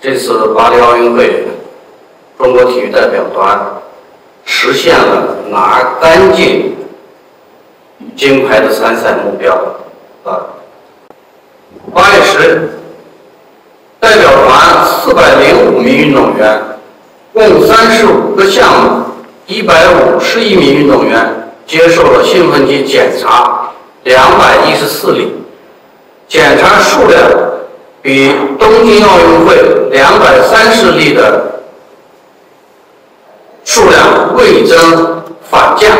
这次巴黎奥运会，中国体育代表团实现了拿干净金牌的参赛目标。啊，八月十日，代表团四百零五名运动员，共三十五个项目，一百五十一名运动员接受了兴奋剂检查，两百一十四例，检查数量。比东京奥运会两百三十例的数量未增反降，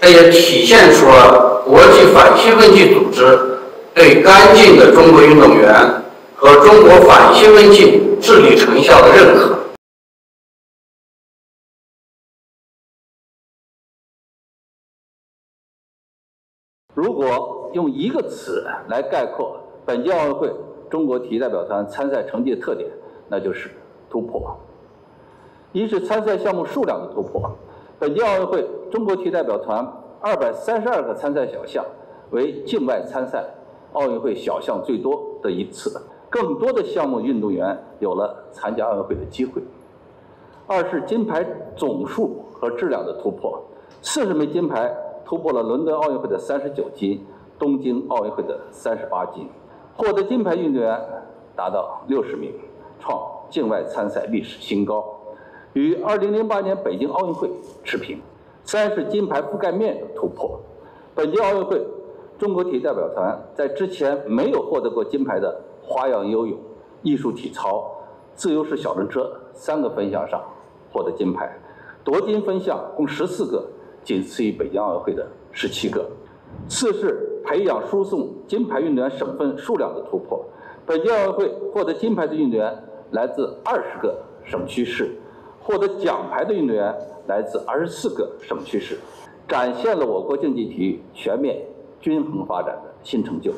这也体现出了国际反兴奋剂组织对干净的中国运动员和中国反兴奋剂治理成效的认可。如果用一个词来概括本届奥运会，中国体育代表团参赛成绩的特点，那就是突破。一是参赛项目数量的突破，本届奥运会中国体育代表团二百三十二个参赛小项为境外参赛奥运会小项最多的一次，更多的项目运动员有了参加奥运会的机会。二是金牌总数和质量的突破，四十枚金牌突破了伦敦奥运会的三十九金，东京奥运会的三十八金。获得金牌运动员达到六十名，创境外参赛历史新高，与2008年北京奥运会持平。三是金牌覆盖面的突破。本届奥运会，中国体育代表团在之前没有获得过金牌的花样游泳、艺术体操、自由式小轮车三个分项上获得金牌，夺金分项共十四个，仅次于北京奥运会的十七个。四是培养输送金牌运动员省份数量的突破。本届奥运会获得金牌的运动员来自二十个省区市，获得奖牌的运动员来自二十四个省区市，展现了我国竞技体育全面均衡发展的新成就。